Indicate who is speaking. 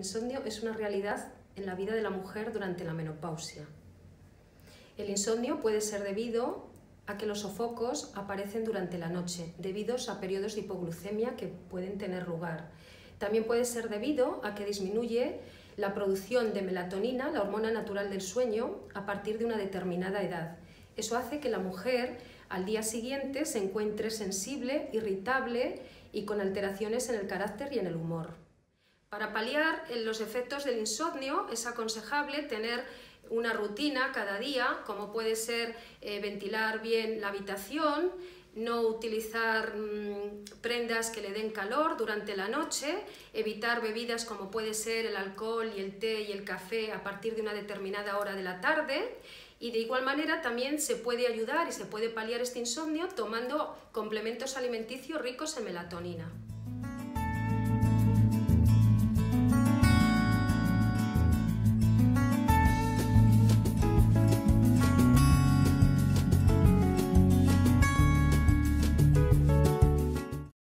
Speaker 1: insomnio es una realidad en la vida de la mujer durante la menopausia. El insomnio puede ser debido a que los sofocos aparecen durante la noche, debido a periodos de hipoglucemia que pueden tener lugar. También puede ser debido a que disminuye la producción de melatonina, la hormona natural del sueño, a partir de una determinada edad. Eso hace que la mujer al día siguiente se encuentre sensible, irritable y con alteraciones en el carácter y en el humor. Para paliar los efectos del insomnio es aconsejable tener una rutina cada día, como puede ser eh, ventilar bien la habitación, no utilizar mm, prendas que le den calor durante la noche, evitar bebidas como puede ser el alcohol y el té y el café a partir de una determinada hora de la tarde y de igual manera también se puede ayudar y se puede paliar este insomnio tomando complementos alimenticios ricos en melatonina.